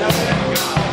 Amém.